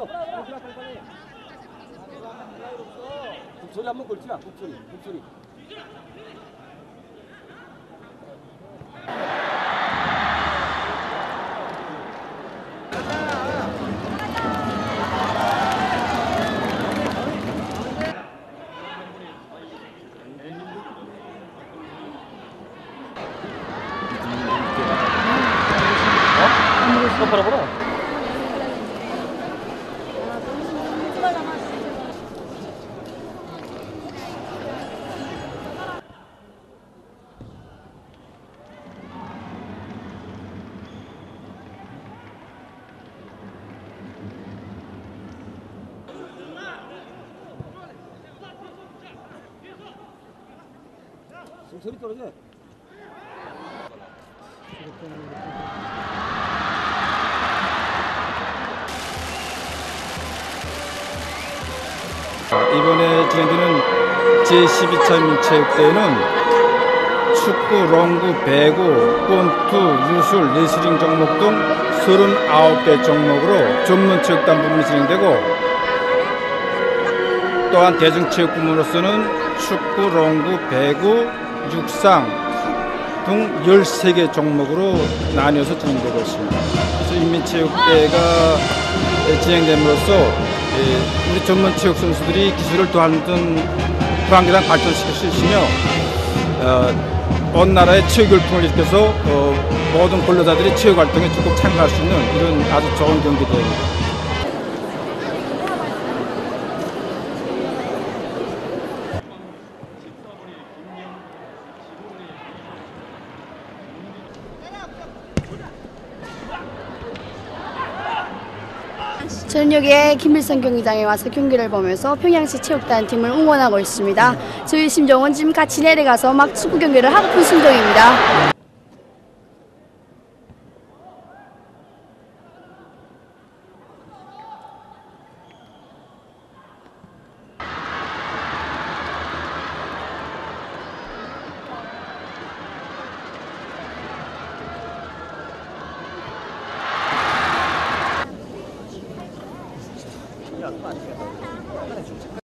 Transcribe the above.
어, 국소리 한번 걸치라 국소리 국소리 어? 한번 스톱하라고 소리 떨어져. 이번에 진행되는 제12차 민체육대회는 축구, 롱구, 배구, 권투, 유술, 레슬링 종목 등 39개 종목으로 전문체육단 부문이 진행되고 또한 대중체육 부문으로서는 축구, 롱구, 배구, 육상 등 13개 종목으로 나뉘어서 진행되고 있습니다. 그래서 인민체육대회가 진행됨으로써 예, 우리 전문 체육 선수들이 기술을 더하는 관계랑 발전시킬 수 있으며 어, 온 나라의 체육 열풍을 일으켜서 어, 모든 근로자들이 체육 활동에 적극 참가할 수 있는 이런 아주 좋은 경기 대회입니다. 저녁에 김일성 경기장에 와서 경기를 보면서 평양시 체육단 팀을 응원하고 있습니다. 저희 심정은 지금 같이 내려가서 막 축구 경기를 하고픈 심정입니다. 妈的！